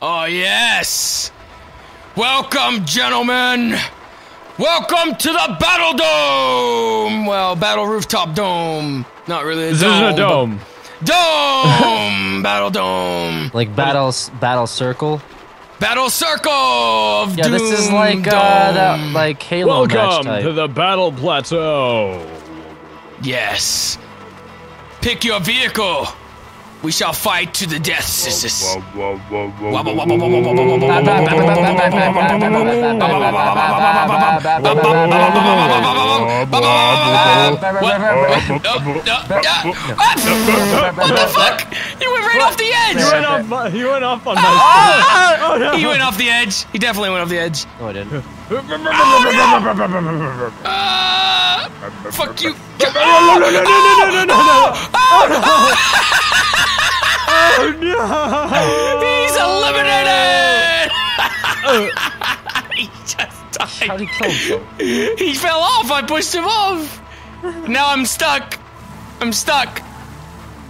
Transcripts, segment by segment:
Oh, yes! Welcome, gentlemen! Welcome to the Battle Dome! Well, Battle Rooftop Dome. Not really a This dome. is a dome. but- Dome! Battle Dome! Like battles, battle circle. Battle Circle of Yeah, this is like uh, that like Halo match Welcome to the battle plateau. Yes. Pick your vehicle. We shall fight to the death, sisters. What the fuck? You went right off the You edge. went off. You went off on my. oh no! He went off the edge. He definitely went off the edge. No, I didn't. Uh, fuck you. no, no, no, no, no, no, no, no! Oh no! He's eliminated. he just died. How did he kill himself? He fell off. I pushed him off. Now I'm stuck. I'm stuck.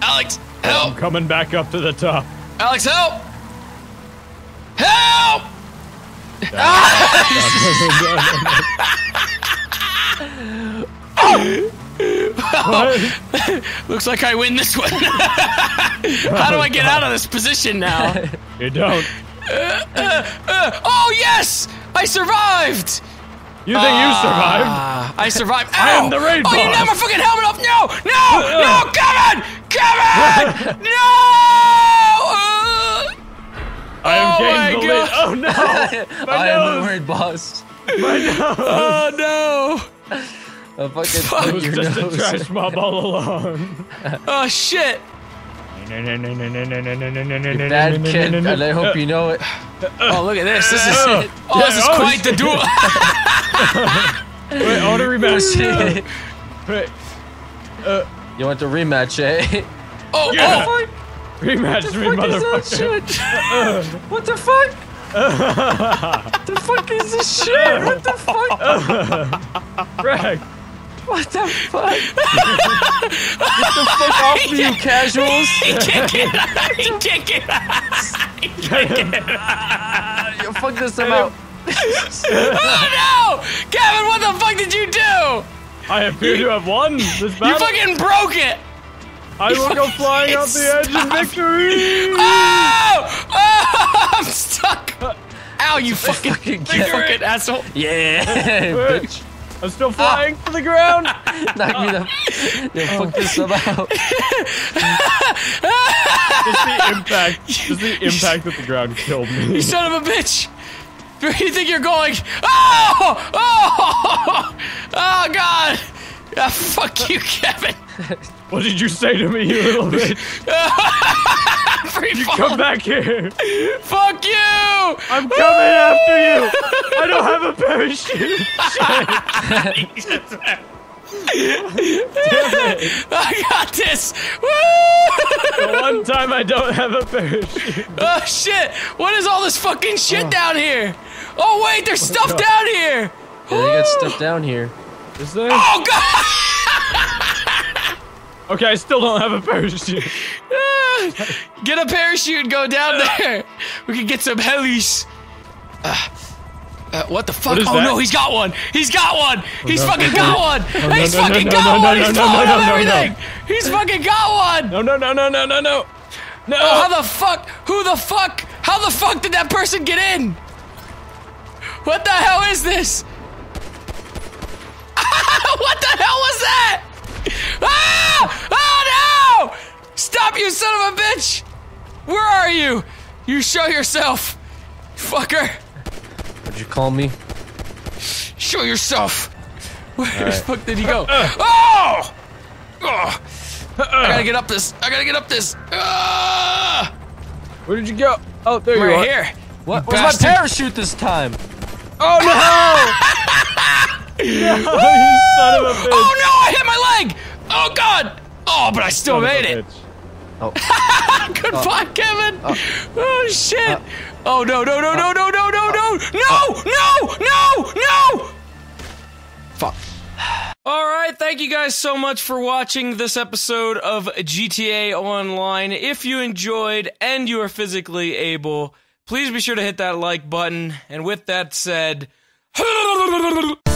Alex, help! I'm coming back up to the top. Alex, help. Help. Looks like I win this one. How do I get out of this position now? You don't. Uh, oh yes, I survived. You think you survived? Ah, I survived. I am the raid Oh, you boss. knocked my fucking helmet off! No! No! No! Kevin! Kevin! no! Uh, I am Oh getting my the lead. God. Oh no! My I am the nose! weird boss. My nose! oh I fucking It was your just a trash mob all along. Oh shit! Bad kid, and I hope you know it. Oh look at this! This is oh, this is oh, quite the duel. Wait, I want to rematch. Wait, you want the rematch, eh? oh, Yeah. oh! rematch me, motherfucker. What the fuck? the fuck is this shit? What the fuck? Greg, What the fuck? Get the fuck off me, you casuals! He can't get out! He can't get out! He can't get out! You fuck this about. Oh no! Kevin, what the fuck did you do? I appear to have won this battle. You fucking broke it! I will go flying off the edge in Stop. victory. Oh! Oh! I'm stuck! Ow, you fucking, fucking you fucking asshole! Yeah, bitch. I'm still flying to the ground. Knock me the. You fuck this about. Just the impact. Just the impact of the ground killed me. You son of a bitch! Where do you think you're going? Oh! Oh! Oh, God! Ah, fuck you, Kevin! What did you say to me, you little bitch? Free fall! Come back here. Fuck you! I'm coming after you. I don't have a parachute. I got this! Woo! The one time I don't have a parachute. Oh shit! What is all this fucking shit oh. down here? Oh wait, there's stuff down here! Yeah, they got stuff down here. Is there? Oh god! Okay, I still don't have a parachute. Get a parachute and go down there. We can get some helis. Uh, uh, what the fuck? What is oh that? no, he's got one. He's got one. He's no. fucking got one. he's no, no, fucking got one. he's no, blowing up no, no. everything. He's fucking got one. No, no, no, no, no, no, no. No. Oh, how the fuck? Who the fuck? How the fuck did that person get in? What the hell is this? Stop, you son of a bitch! Where are you? You show yourself, fucker! What'd you call me? Show yourself. Where the fuck did he go? Uh, uh. Oh! Oh! Uh, I gotta get up this. I gotta get up this. Ah! Where did you go? Oh, there you Right are. here. What? You Where's my parachute this time? Oh no! no, you son of a bitch. Oh no! I hit my leg. Oh god! Oh, but I still Son made it. bitch. Oh. Goodbye, oh. Kevin. Oh, oh shit! Oh no no no no no no no no no no no no! Fuck. All right, thank you guys so much for watching this episode of GTA Online. If you enjoyed and you are physically able, please be sure to hit that like button. And with that said,